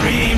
dream.